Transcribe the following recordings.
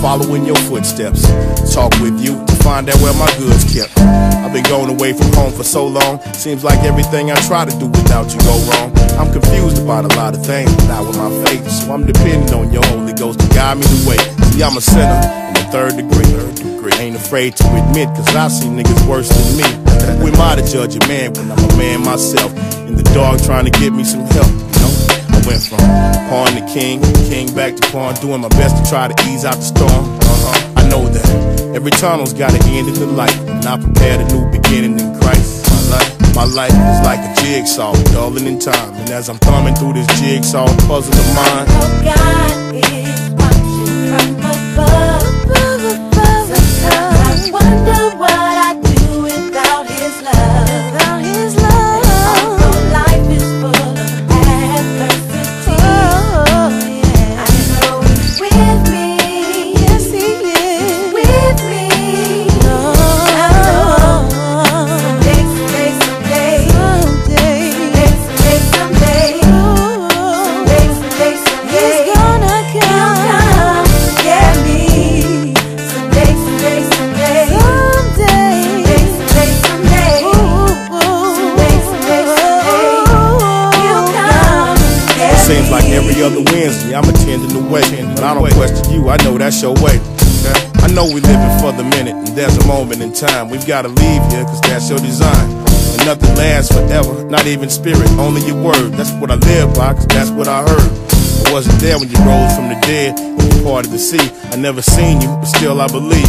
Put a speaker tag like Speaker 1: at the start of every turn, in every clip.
Speaker 1: follow in your footsteps. Talk with you to find out where my goods kept. I've been going away from home for so long. Seems like everything I try to do without you go wrong. I'm confused about a lot of things, but not with my faith. So I'm depending on your Holy Ghost to guide me the way. See, I'm a sinner in the third degree. Third degree. Ain't afraid to admit, cause I see niggas worse than me. Who am I to judge a man when I'm a man myself? In the dark trying to get me some help, you know? I went from pawn to king, king back to pawn, doing my best to try to ease out the storm. Uh-huh. I know that every tunnel's got an end in the light, and I prepared a new beginning in Christ. My life, my life is like a jigsaw, dulling in time, and as I'm thumbing through this jigsaw puzzle of mine,
Speaker 2: Oh, God is
Speaker 1: I'm attending the way, but I don't question you. I know that's your way. I know we living for the minute, and there's a moment in time we've gotta leave here, cause that's your design. And nothing lasts forever, not even spirit, only your word. That's what I live by, cause that's what I heard. I wasn't there when you rose from the dead, when you parted the sea. I never seen you, but still I believe.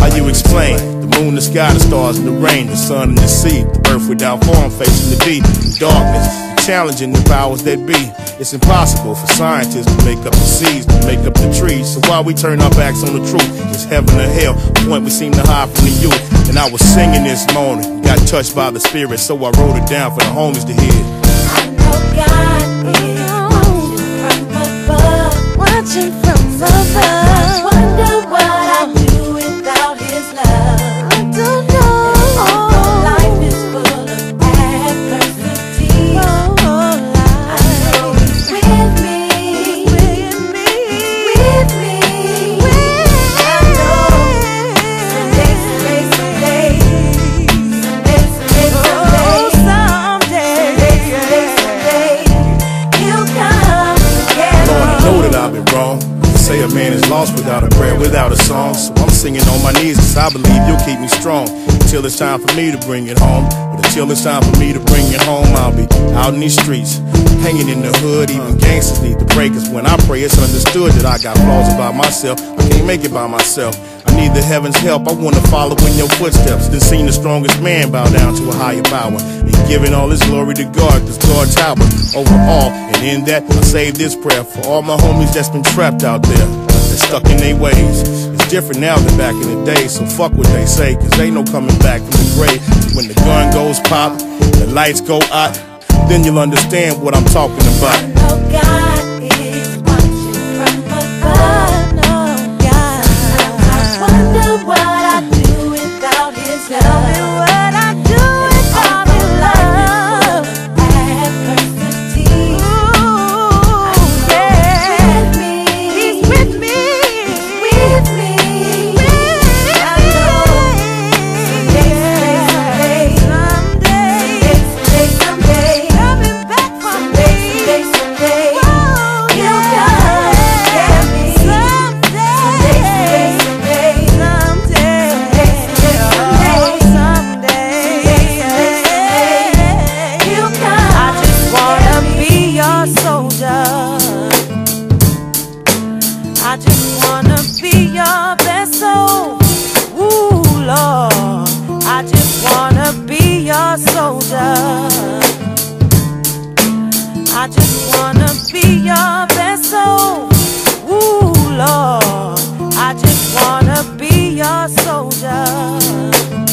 Speaker 1: How you explain the moon, the sky, the stars, and the rain, the sun and the sea, the earth without form, facing the deep, the darkness, challenging the powers that be. It's impossible for scientists to make up the seas, to make up the trees. So why we turn our backs on the truth? It's heaven or hell, a point we seem to hide from the youth. And I was singing this morning, got touched by the spirit, so I wrote it down for the homies to hear.
Speaker 2: I know God is watching from above.
Speaker 3: Watching from above.
Speaker 1: Lost without a prayer, without a song. So I'm singing on my knees because I believe you'll keep me strong until it's time for me to bring it home. But until it's time for me to bring it home, I'll be out in these streets, hanging in the hood. Even gangsters need to break us. When I pray, it's understood that I got flaws about myself. I can't make it by myself. I need the heavens' help. I wanna follow in your footsteps. Then seen the strongest man bow down to a higher power. And giving all his glory to God, cause God tower over all. And in that, I save this prayer for all my homies that's been trapped out there. They're stuck in their ways. It's different now than back in the day, so fuck what they say, cause ain't no coming back from the grave. When the gun goes pop, the lights go out, then you'll understand what I'm talking about.
Speaker 2: Oh, know
Speaker 3: oh, God.
Speaker 2: I wonder what I'd do without His love. your soldier.